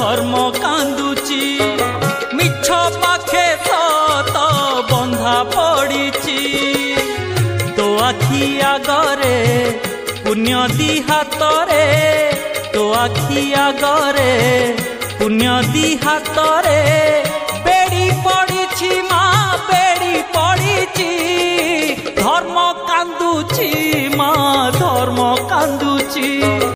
ধর্ম কান্দুচি, মিছ পাখে সত বন্ধা পড়িছি তো আখি আগরে, পুণ্য দি হাতরে? তো আখি আগরে, পুণ্য দি হাতরে? বেড়ি পড়িছি মা বেড়ি পড়িছি। ধর্ম কান্দুছি মা, ধর্ম কান্দুছি